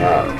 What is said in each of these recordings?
Uh,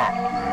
back.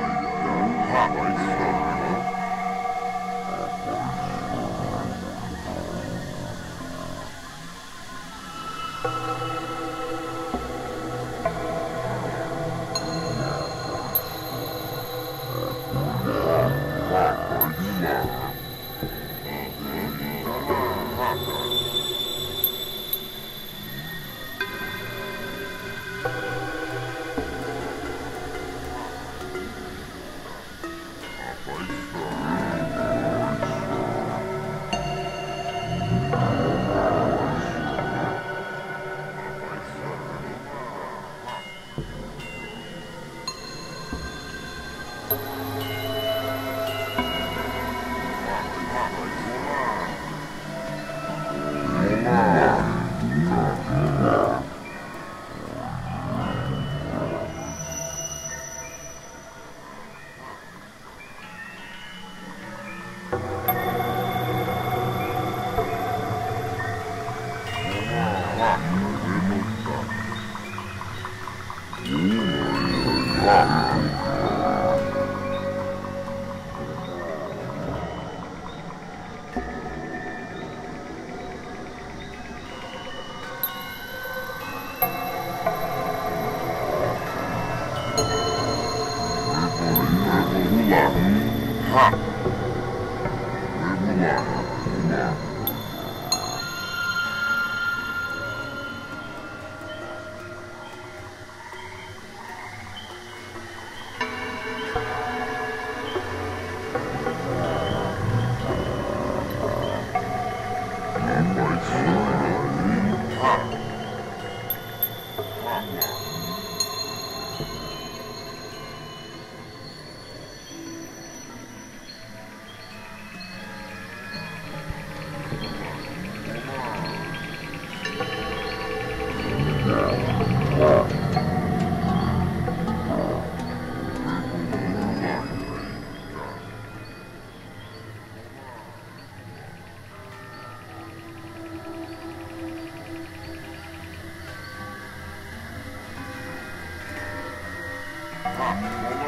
Ah,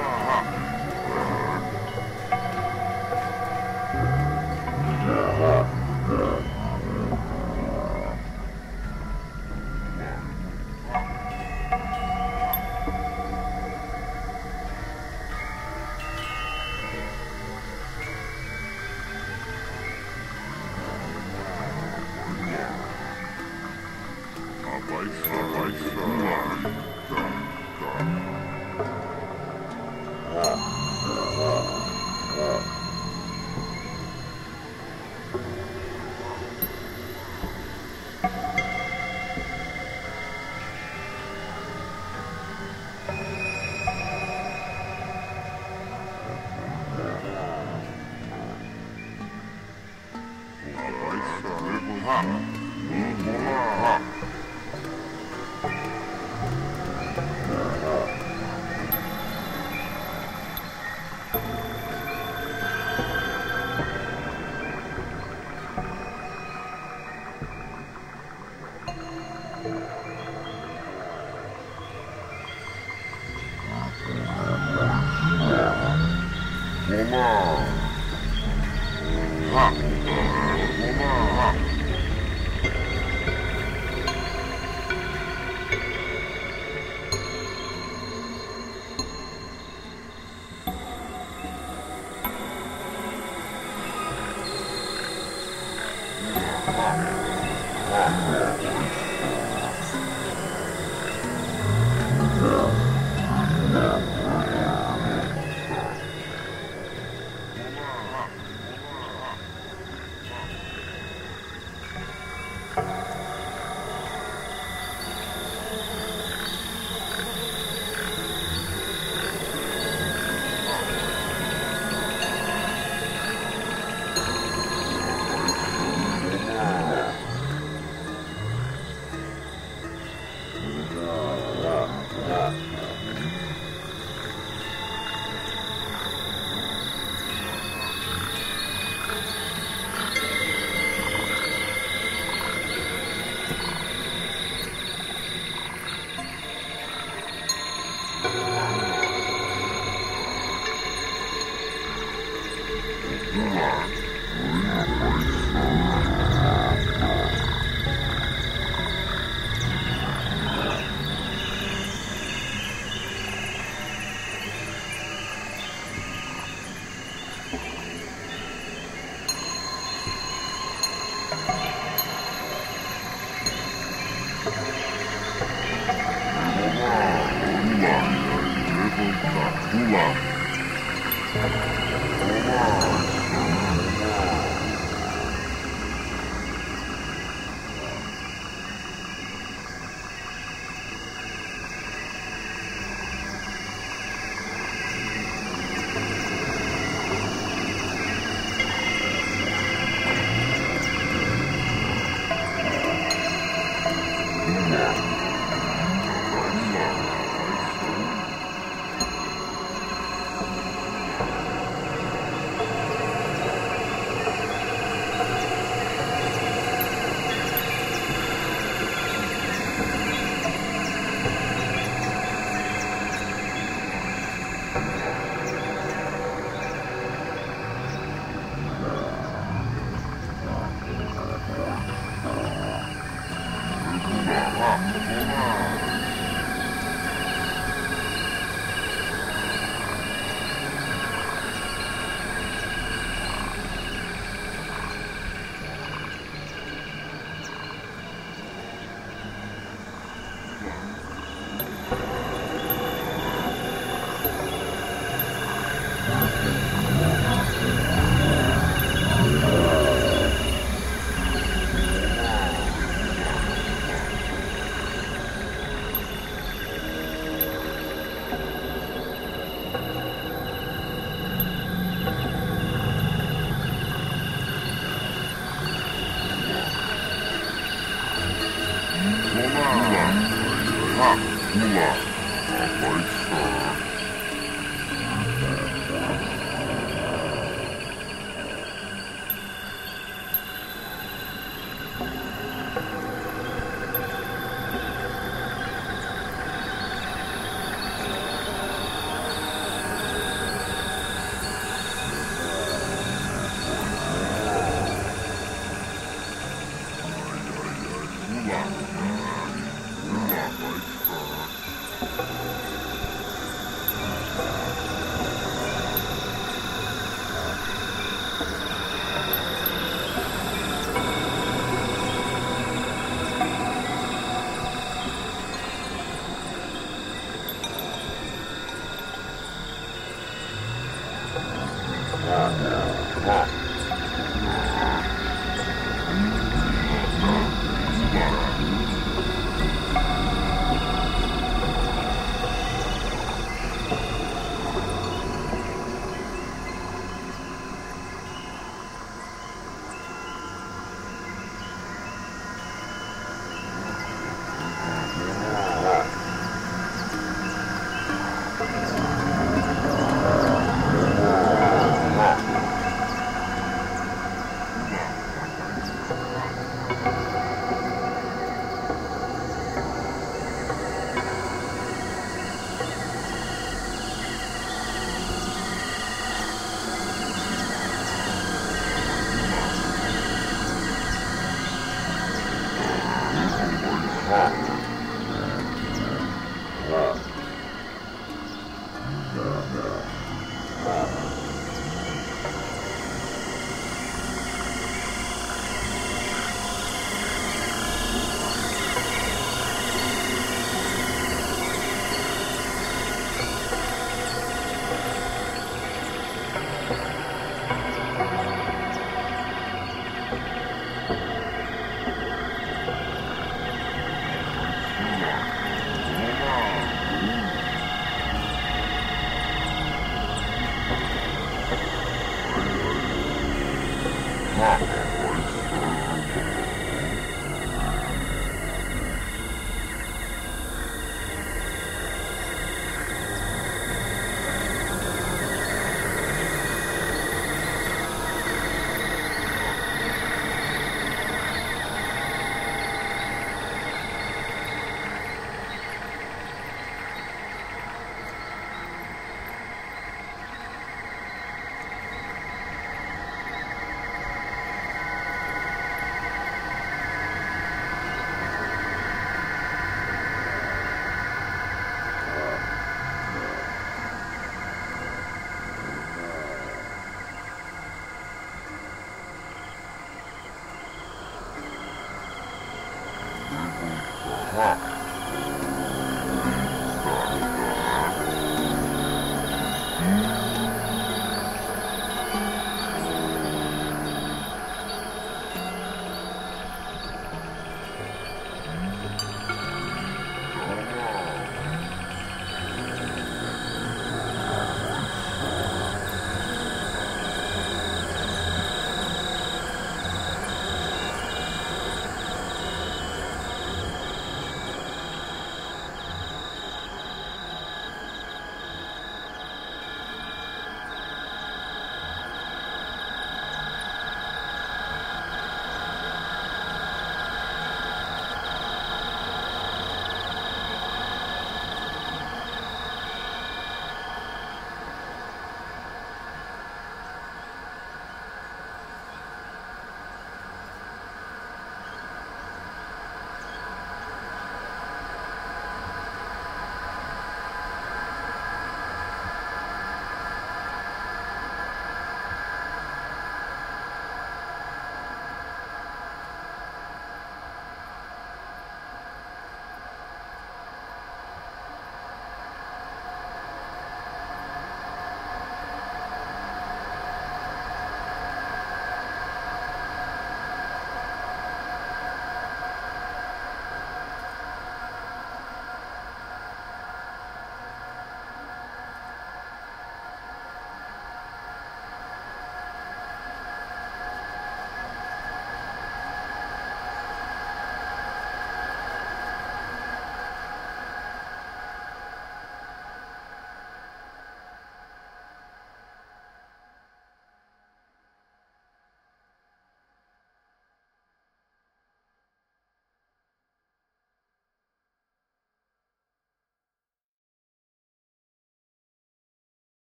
Manhattan. Yeah.